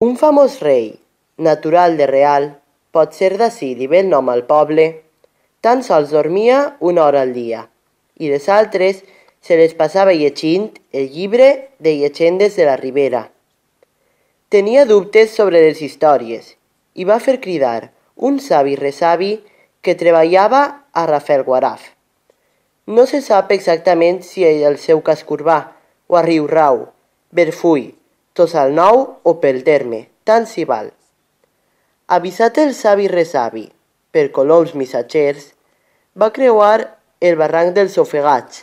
Un famós rei, natural de Real, potser d'ací li ve el nom al poble, tan sols dormia una hora al dia i les altres se les passava llegint el llibre de llegendes de la Ribera. Tenia dubtes sobre les històries i va fer cridar un savi resavi que treballava a Rafelguaraf. No se sap exactament si al seu casc urbà o a Riurau, Berfull, Tossal Nou o pel terme, tant s'hi val. Avisat el savi resavi per coloms missatgers, va creuar el barranc dels ofegats,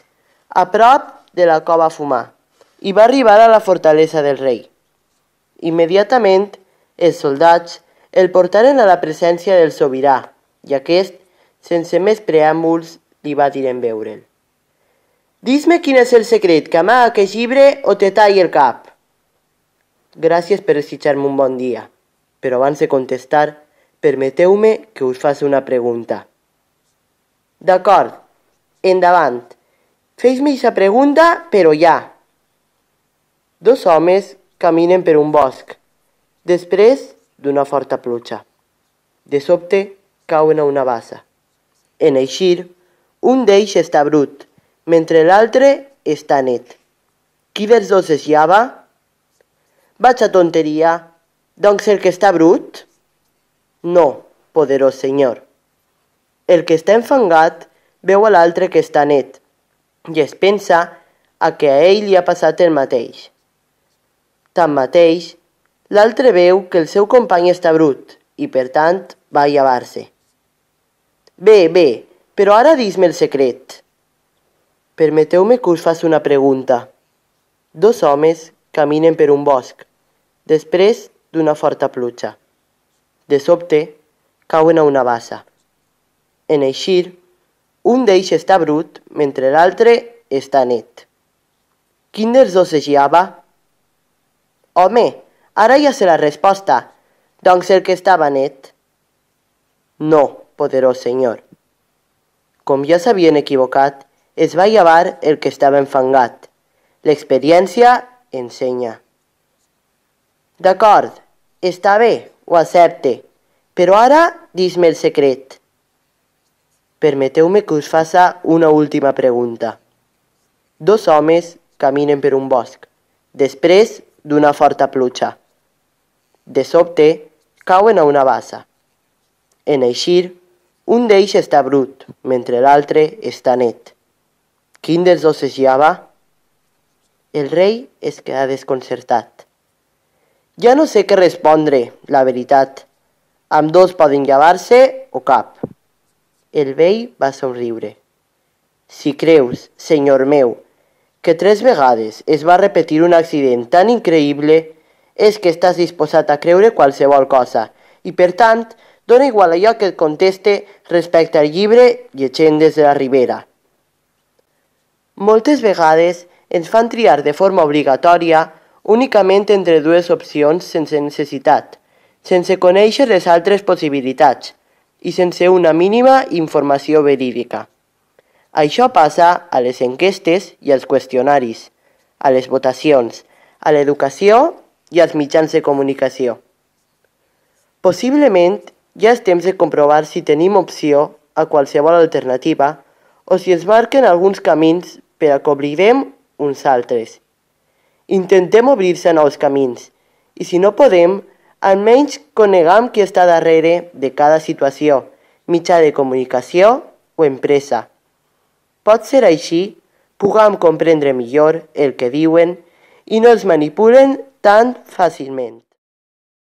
a prop de la cova fumar, i va arribar a la fortalesa del rei. Immediatament, els soldats el portaren a la presència del sobirà i aquest, sense més preàmbuls, li va dir en veure'l. Dis-me quin és el secret que amaga aquest llibre o te talli el cap. Gràcies per desitjar-me un bon dia, però abans de contestar, permeteu-me que us faci una pregunta. D'acord, endavant. Fes-me aquesta pregunta, però ja. Dos homes caminen per un bosc, després d'una forta pluja. De sobte, cauen a una bassa. En eixir, un d'ells està brut, mentre l'altre està net. Qui dels dos es llava? Vaig a tonteria. Doncs el que està brut? No, poderós senyor. El que està enfangat veu a l'altre que està net i es pensa a que a ell li ha passat el mateix. Tanmateix, l'altre veu que el seu company està brut i, per tant, va llevar-se. Bé, bé, però ara dis-me el secret. Permeteu-me que us faci una pregunta. Dos homes caminen per un bosc, després d'una forta pluja. De sobte, cauen a una bassa. En eixir, un d'ells està brut mentre l'altre està net. Quin dels dos es llava? Home, ara ja sé la resposta. Doncs el que estava net. No, poderós senyor. Com ja s'havien equivocat, es va llevar el que estava enfangat. L'experiència ensenya. D'acord, està bé, ho accepte, però ara dis-me el secret. Permeteu-me que us faça una última pregunta. Dos homes caminen per un bosc, després d'una forta pluja. De sobte, cauen a una bassa. En eixir, un d'ells està brut, mentre l'altre està net. Quin dels dos es llava? El rei es queda desconcertat. Ja no sé què respondre, la veritat. Amb dos poden llevar-se o cap. El vell va somriure. Si creus, senyor meu, que tres vegades es va repetir un accident tan increïble, és que estàs disposat a creure qualsevol cosa i, per tant, dona igual allò que et conteste respecte al llibre Llegendes de la Ribera. Moltes vegades ens fan triar de forma obligatòria únicament entre dues opcions sense necessitat, sense conèixer les altres possibilitats i sense una mínima informació verídica. Això passa a les enquestes i als qüestionaris, a les votacions, a l'educació i als mitjans de comunicació. Possiblement ja és temps de comprovar si tenim opció a qualsevol alternativa o si ens marquen alguns camins per a que oblidem uns altres. Intentem obrir-se a nous camins i si no podem, almenys conegam qui està darrere de cada situació, mitjà de comunicació o empresa. Pot ser així, puguem comprendre millor el que diuen i no els manipulen tan fàcilment.